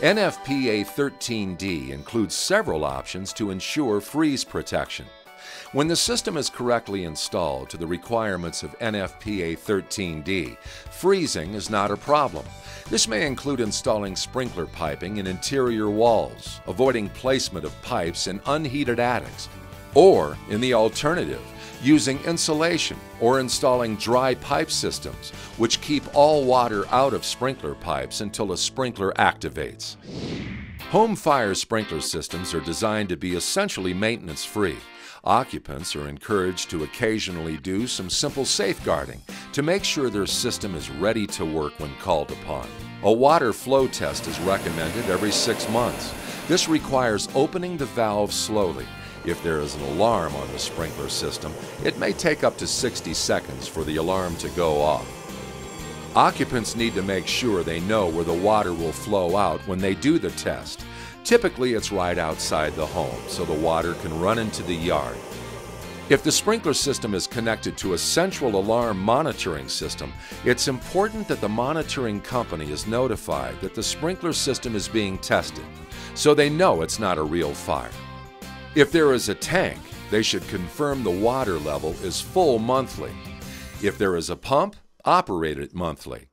NFPA 13D includes several options to ensure freeze protection. When the system is correctly installed to the requirements of NFPA 13D, freezing is not a problem. This may include installing sprinkler piping in interior walls, avoiding placement of pipes in unheated attics, or, in the alternative, using insulation or installing dry pipe systems, which keep all water out of sprinkler pipes until a sprinkler activates. Home fire sprinkler systems are designed to be essentially maintenance free. Occupants are encouraged to occasionally do some simple safeguarding to make sure their system is ready to work when called upon. A water flow test is recommended every six months. This requires opening the valve slowly if there is an alarm on the sprinkler system, it may take up to 60 seconds for the alarm to go off. Occupants need to make sure they know where the water will flow out when they do the test. Typically, it's right outside the home, so the water can run into the yard. If the sprinkler system is connected to a central alarm monitoring system, it's important that the monitoring company is notified that the sprinkler system is being tested, so they know it's not a real fire. If there is a tank, they should confirm the water level is full monthly. If there is a pump, operate it monthly.